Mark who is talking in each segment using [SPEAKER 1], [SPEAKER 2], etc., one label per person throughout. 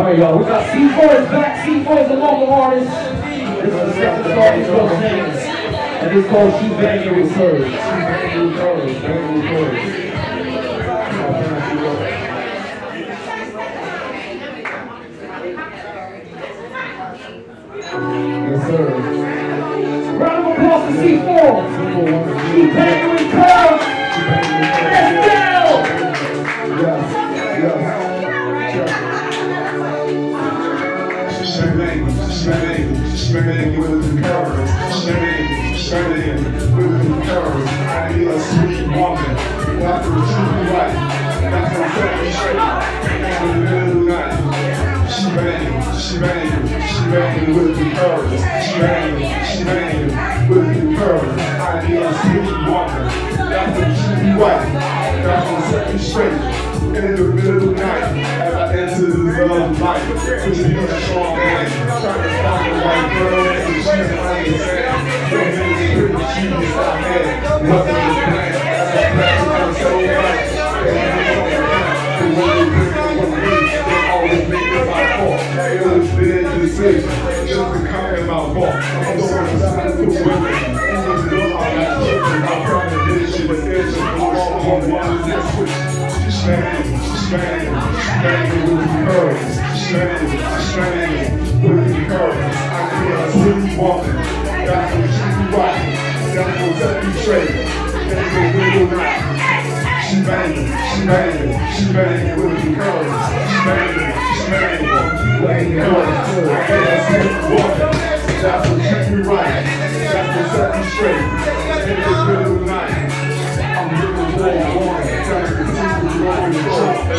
[SPEAKER 1] All right, y'all. We got C4 is back. C4 is a local artist. This is the second song he's gonna sing. And it's called She Banging with Curves. She Banging with Curves. Banging with Curves. Yes, sir. Round of applause for C4. She Banging with Curves. Let's go!
[SPEAKER 2] Yes. Swimming, swimming, swimming with the curves. Swimming, swimming with the curves. I need a sweet woman. That's the true right. That's the second straight. In the middle of the night. She bang, she bang, she bang with the curves. She bang, she bang with the curves. I need a sweet woman. That's the true right. That's the second straight in the middle of the night love life. Me on a strong man, trying to find the right girl, and she's understand. Your man is pretty, she is our head. Nothing is planned as I practice so much. And you my fault. To fault. I'm the one who's to. Even Spanning, spanning, spanning with curves. Spanning, spanning with curves. I feel a sweet woman. That's what be rocking. That's what me straight. That's what we do now. She banging, she banging, she banging with the curves. She banging, she banging the curves. I feel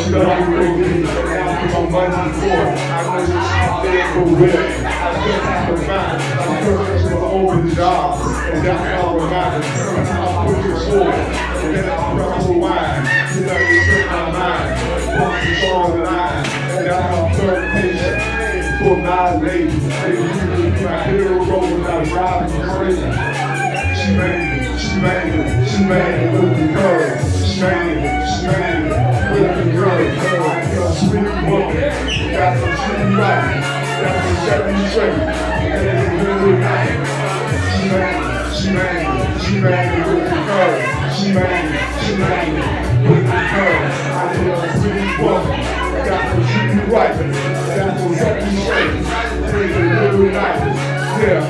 [SPEAKER 2] the show. That's what I'm ready to now put my money for. I know that she's there real. I just have to. I'm perfect for open jobs. And that's all that matters. I'll push it forward. And then drop the wine. You know, you set my mind. Walk the strong line. And that's my third patient. For my lady. They usually my hero without driving crazy. She made it, she made it, she made it with. She made it, she made it got some sweet right, got some seven straight, and it's really nice. She made she made she it with the curves. She made she it with the curves. I feel a sweet woman, got some sweet right, got some seven straight, and it's really nice. Yeah.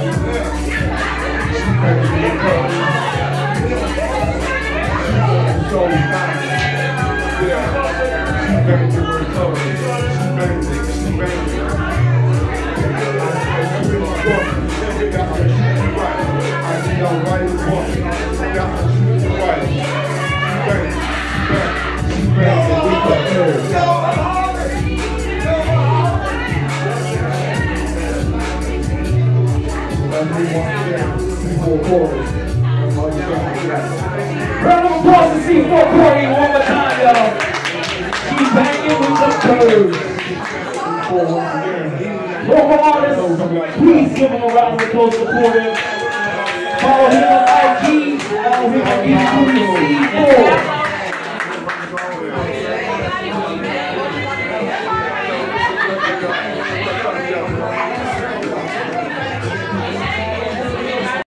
[SPEAKER 2] So fine. Yeah. She made the word color. She made it.
[SPEAKER 1] Round of applause to C4 Corey one more time, y'all. Keep banging with the curves. Local artists, please give him a round of applause support him. Follow him